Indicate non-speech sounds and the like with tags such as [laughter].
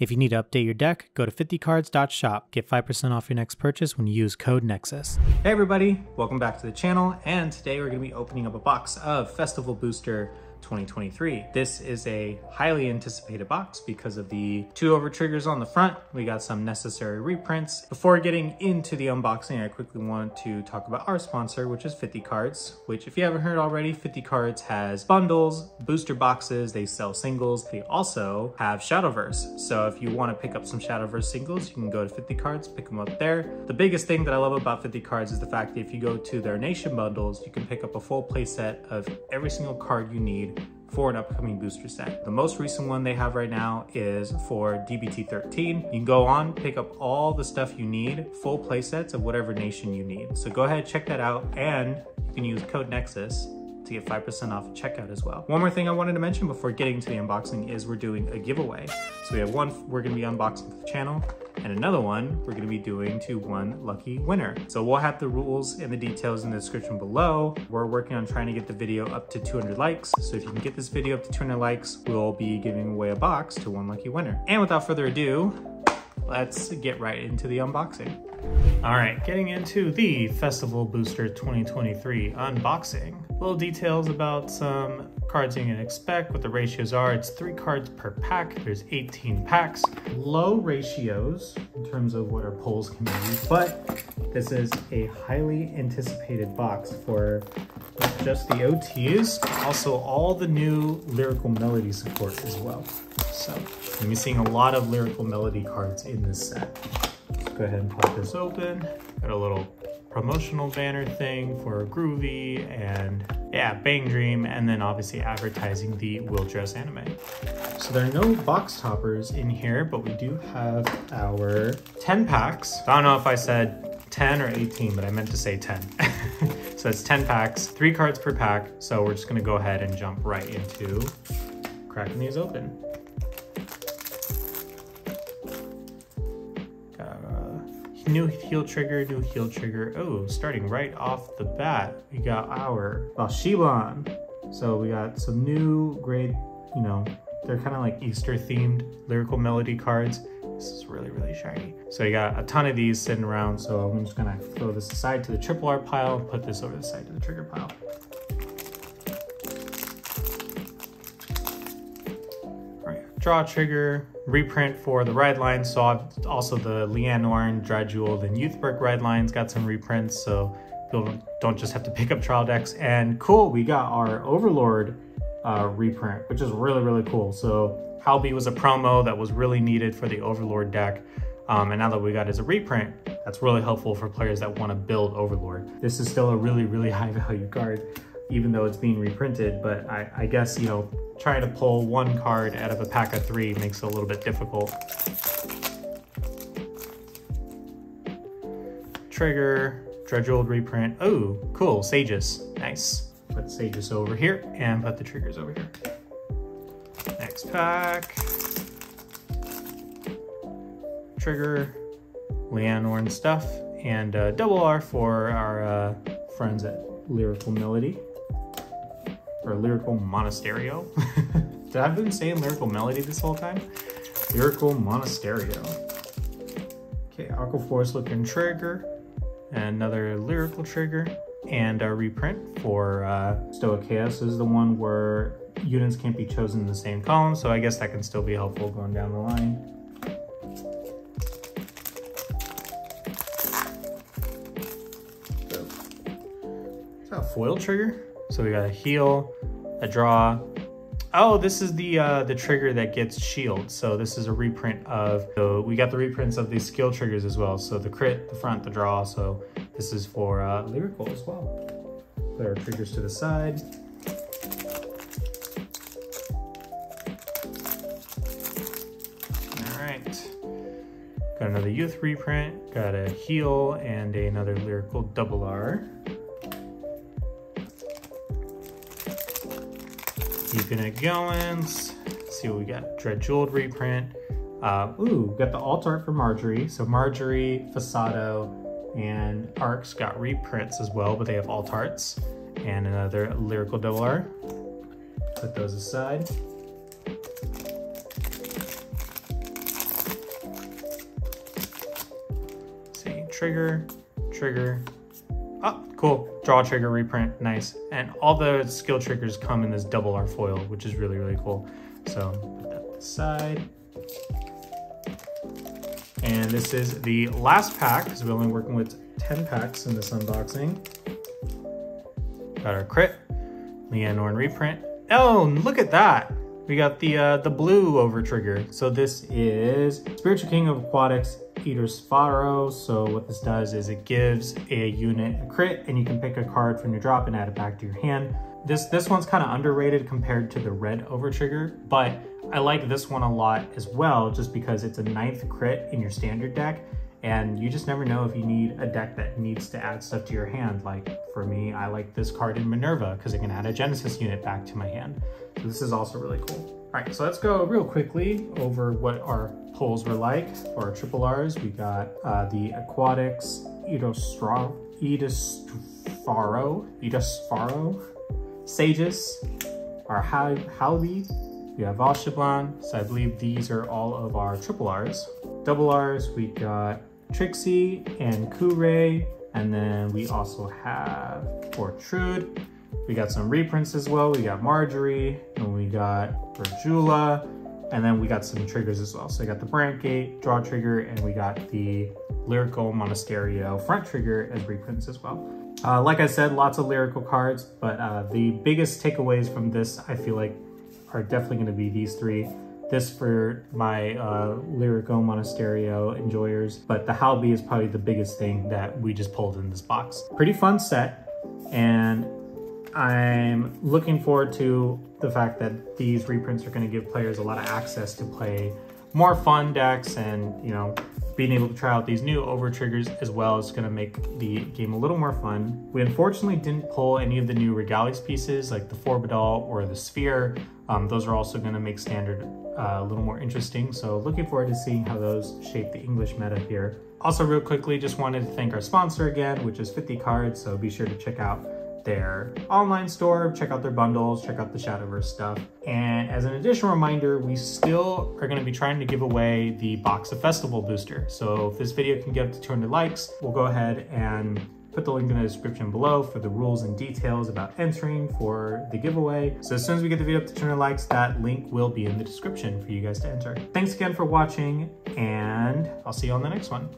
If you need to update your deck, go to 50cards.shop. Get 5% off your next purchase when you use code NEXUS. Hey everybody, welcome back to the channel, and today we're going to be opening up a box of Festival Booster 2023. This is a highly anticipated box because of the two over triggers on the front. We got some necessary reprints. Before getting into the unboxing, I quickly want to talk about our sponsor, which is 50 Cards, which if you haven't heard already, 50 Cards has bundles, booster boxes, they sell singles. They also have Shadowverse. So if you want to pick up some Shadowverse singles, you can go to 50 Cards, pick them up there. The biggest thing that I love about 50 Cards is the fact that if you go to their nation bundles, you can pick up a full playset of every single card you need for an upcoming booster set. The most recent one they have right now is for DBT 13. You can go on, pick up all the stuff you need, full playsets of whatever nation you need. So go ahead, check that out, and you can use code NEXUS to get 5% off checkout as well. One more thing I wanted to mention before getting to the unboxing is we're doing a giveaway. So we have one we're gonna be unboxing for the channel, and another one we're gonna be doing to one lucky winner. So we'll have the rules and the details in the description below. We're working on trying to get the video up to 200 likes. So if you can get this video up to 200 likes, we'll be giving away a box to one lucky winner. And without further ado, let's get right into the unboxing. All right, getting into the Festival Booster 2023 unboxing. Little details about some cards you can expect, what the ratios are. It's three cards per pack. There's 18 packs. Low ratios in terms of what our pulls can be, but this is a highly anticipated box for just the OTs, also all the new lyrical melody support as well. So I'm be seeing a lot of lyrical melody cards in this set. Go ahead and pop this open. Got a little promotional banner thing for Groovy and yeah, Bang Dream, and then obviously advertising the Will Dress anime. So there are no box toppers in here, but we do have our 10 packs. I don't know if I said 10 or 18, but I meant to say 10. [laughs] so it's 10 packs, three cards per pack. So we're just gonna go ahead and jump right into cracking these open. New heal trigger, new heal trigger. Oh, starting right off the bat, we got our Balshiban. So we got some new grade, you know, they're kind of like Easter themed lyrical melody cards. This is really, really shiny. So you got a ton of these sitting around. So I'm just gonna throw this aside to the triple R pile put this over the side to the trigger pile. draw trigger, reprint for the ride lines. So I've also the Leanne Drajeweled, and Youthberg ride lines got some reprints. So people don't just have to pick up trial decks. And cool, we got our Overlord uh, reprint, which is really, really cool. So Halby was a promo that was really needed for the Overlord deck. Um, and now that we got as a reprint, that's really helpful for players that want to build Overlord. This is still a really, really [laughs] high value card, even though it's being reprinted. But I, I guess, you know, trying to pull one card out of a pack of three makes it a little bit difficult. Trigger, Drajeweled reprint. Oh, cool, Sages, nice. Put Sages over here and put the triggers over here. Next pack. Trigger, Leanorn stuff, and uh, double R for our uh, friends at Lyrical Melody or Lyrical Monasterio. [laughs] Did I have been saying Lyrical Melody this whole time? Lyrical Monasterio. Okay, Aquaforce looking trigger, another lyrical trigger, and a reprint for uh, Stoicheia's is the one where units can't be chosen in the same column, so I guess that can still be helpful going down the line. Is that a foil trigger? So we got a heal, a draw. Oh, this is the uh, the trigger that gets shield. So this is a reprint of, so we got the reprints of these skill triggers as well. So the crit, the front, the draw. So this is for uh, lyrical as well. Put our triggers to the side. All right. Got another youth reprint, got a heal and another lyrical double R. keeping it going. Let's see what we got. Drajeweled reprint. Uh, ooh, got the alt art for Marjorie. So Marjorie, Fasado, and Arcs got reprints as well, but they have alt arts. And another Lyrical Double R. Put those aside. See, trigger, trigger. Oh, cool. Draw trigger reprint, nice. And all the skill triggers come in this double R foil, which is really, really cool. So put that aside. And this is the last pack, because we're only working with 10 packs in this unboxing. Got our crit, Lianorn reprint. Oh, look at that. We got the uh, the blue over trigger. So this is Spiritual King of Aquatics Eidospharo. So what this does is it gives a unit a crit and you can pick a card from your drop and add it back to your hand. This, this one's kind of underrated compared to the red over trigger, but I like this one a lot as well, just because it's a ninth crit in your standard deck. And you just never know if you need a deck that needs to add stuff to your hand. Like for me, I like this card in Minerva because it can add a Genesis unit back to my hand. So this is also really cool. All right, so let's go real quickly over what our pulls were like for our triple R's. We got uh, the Aquatics Edospharo, Eidospharo, Eidospharo, Sages, our Howley, we have Valshablan, so I believe these are all of our triple R's. Double R's, we got Trixie and Kure, and then we also have Ortrude. We got some reprints as well. We got Marjorie, and we got Virgula, and then we got some triggers as well. So I got the Brandt Gate draw trigger, and we got the Lyrical Monasterio front trigger as reprints as well. Uh, like I said, lots of lyrical cards, but uh, the biggest takeaways from this, I feel like, are definitely going to be these three. This for my uh, Lyrico Monasterio enjoyers, but the Halby is probably the biggest thing that we just pulled in this box. Pretty fun set, and I'm looking forward to the fact that these reprints are going to give players a lot of access to play more fun decks and, you know, being able to try out these new over triggers as well is going to make the game a little more fun. We unfortunately didn't pull any of the new Regalis pieces like the Forbidal or the Sphere. Um, those are also going to make standard uh, a little more interesting. So looking forward to seeing how those shape the English meta here. Also real quickly, just wanted to thank our sponsor again, which is 50 Cards. So be sure to check out their online store, check out their bundles, check out the Shadowverse stuff. And as an additional reminder, we still are gonna be trying to give away the box of festival booster. So if this video can get up to 200 likes, we'll go ahead and put the link in the description below for the rules and details about entering for the giveaway. So as soon as we get the video up to 200 likes, that link will be in the description for you guys to enter. Thanks again for watching and I'll see you on the next one.